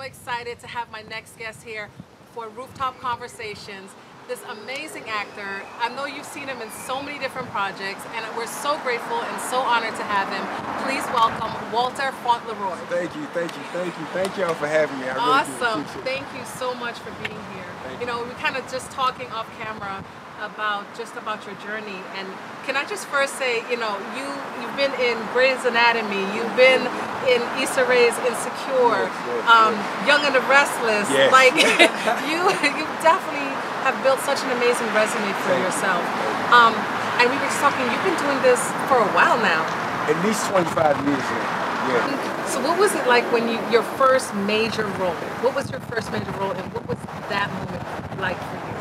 excited to have my next guest here for Rooftop Conversations. This amazing actor. I know you've seen him in so many different projects, and we're so grateful and so honored to have him. Please welcome Walter Fauntleroy. Thank you, thank you, thank you, thank y'all for having me. I awesome. Really thank you so much for being here. Thank you know, we're kind of just talking off camera about just about your journey. And can I just first say you know you you've been in Grey's Anatomy you've been in Issa Rae's Insecure Yes, yes, um, yes. Young and the Restless. Like you you definitely have built such an amazing resume for yourself. Um, and we were just talking you've been doing this for a while now. At least 25 years now. Yeah. so what was it like when you your first major role? What was your first major role and what was that moment like for you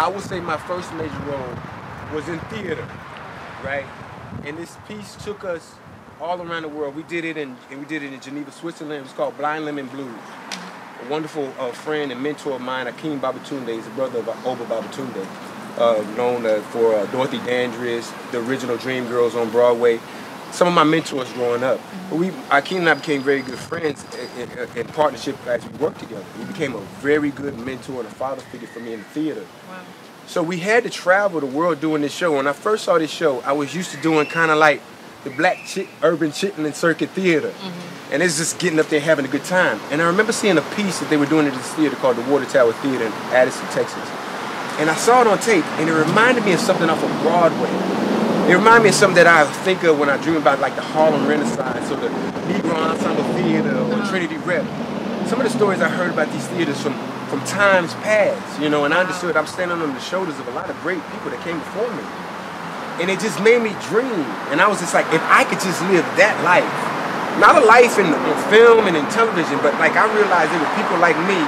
I would say my first major role was in theater, right? And this piece took us all around the world. We did it in and we did it in Geneva, Switzerland. It was called Blind Lemon Blues. A wonderful uh, friend and mentor of mine, Akin Babatunde, is a brother of Obba Babatunde, uh, known uh, for uh, Dorothy Dandridge, the original Dream Girls on Broadway. Some of my mentors growing up. We, Akin and I became very good friends in, in, in partnership as we worked together. He became a very good mentor and a father figure for me in the theater. wow So we had to travel the world doing this show. When I first saw this show, I was used to doing kind of like the black chit, urban chitlin circuit theater. Mm-hmm. And it's just getting up there having a good time. And I remember seeing a piece that they were doing at this theater called the Water Tower Theater in Addison, Texas. And I saw it on tape, and it reminded me of something off of Broadway. It reminded me of something that I think of when I dream about like the Harlem Renaissance or the Negro Ensemble Theater or Uh-huh. Trinity Rep. Some of the stories I heard about these theaters from, from times past, you know, and I understood I'm standing on the shoulders of a lot of great people that came before me. And it just made me dream. And I was just like, if I could just live that life, not a life in, in film and in television, but like I realized there were people like me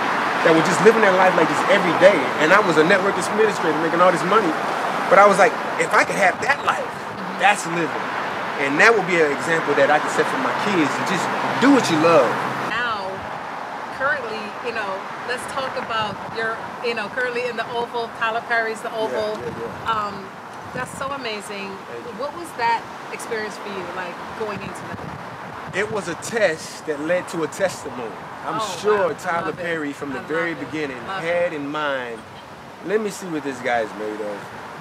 that were just living their life like this every day. And I was a network administrator making all this money. But I was like, if I could have that life, that's living. And that would be an example that I could set for my kids to just do what you love. now currently you know let's talk about your you know currently in the oval tyler perry's the oval yeah, um that's so amazing what was that experience for you like going into that It was a test that led to a testimony. I'm Oh, sure wow. Tyler love it. Perry, from the I very it. beginning, Love had in mind, let me see what this guy's made of.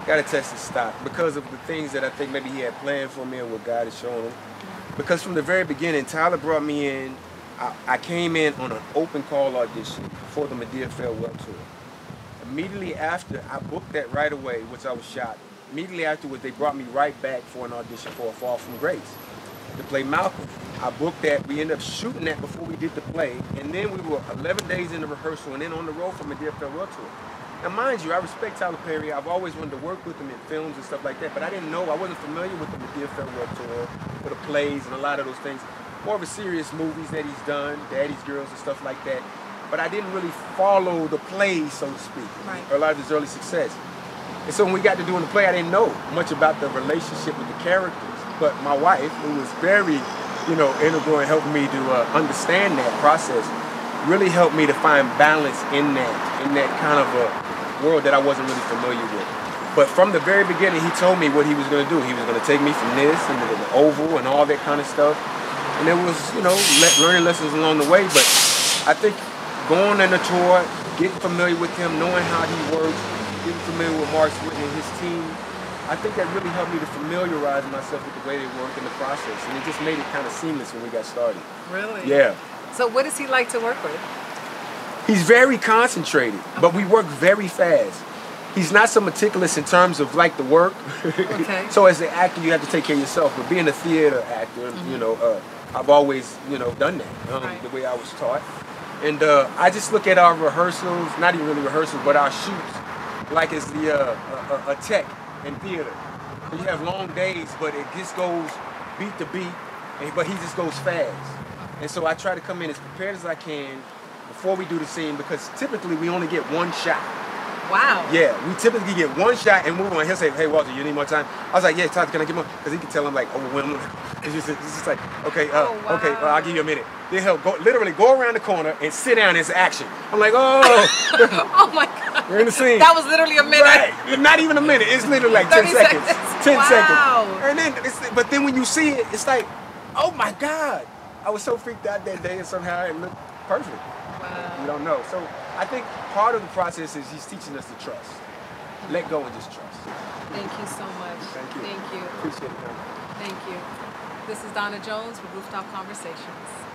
Got to test his stock because of the things that I think maybe he had planned for me and what God has shown him. Because from the very beginning, Tyler brought me in. I, I came in on an open call audition for the Madea Farewell Tour. Immediately after, I booked that right away, which I was shocked. Immediately afterwards, they brought me right back for an audition for A Fall from Grace to play Malcolm. I booked that. We ended up shooting that before we did the play, and then we were 11 days in the rehearsal, and then on the road for Madea Farewell Tour. Now, mind you, I respect Tyler Perry. I've always wanted to work with him in films and stuff like that, but I didn't know, I wasn't familiar with the Madea Farewell Tour, or the plays and a lot of those things. More of a serious movies that he's done, Daddy's Girls and stuff like that. But I didn't really follow the plays, so to speak, Right. or a lot of his early success. And so when we got to doing the play, I didn't know much about the relationship with the characters. But my wife, who was very, you know, integral in helping me to uh, understand that process, really helped me to find balance in that, in that kind of a world that I wasn't really familiar with. But from the very beginning, he told me what he was going to do. He was going to take me from this and the, the oval and all that kind of stuff. And it was, you know, le- learning lessons along the way. But I think going on the tour, getting familiar with him, knowing how he works, getting familiar with Mark Whitney and his team, I think that really helped me to familiarize myself with the way they work in the process. And it just made it kind of seamless when we got started. really Yeah. so what is he like to work with He's very concentrated, but we work very fast. He's not so meticulous in terms of like the work. Okay. so as an actor, you have to take care of yourself. But being a theater actor, you know, uh, I've always, you know, done that um, Right. the way I was taught. And uh, I just look at our rehearsals, not even really rehearsals, but our shoots, like it's the uh, a, a, a tech in theater. You have long days, but it just goes beat to beat, and, but he just goes fast. And so I try to come in as prepared as I can before we do the scene because typically we only get one shot. wow Yeah, we typically get one shot and move on. He'll say, "Hey Walter, you need more time." I was like, "Yeah, Todd, can I get more?" Because he can tell I'm like overwhelmed. It's just, it's just like, okay, uh, Oh, wow. okay, well, I'll give you a minute. Then he'll go, literally go around the corner and sit down. It's action. I'm like, oh, oh my god we're in the scene. that was literally a minute Right, not even a minute. It's literally like 10 seconds. seconds. 10 Wow. seconds. And then, it's, but then when you see it, it's like, oh my God. I was so freaked out that day and somehow it looked perfect. You don't know. So I think part of the process is he's teaching us to trust. Let go and just trust. Thank you so much. Thank you. Thank you. Appreciate it. Thank you. This is Donna Jones with Rooftop Conversations.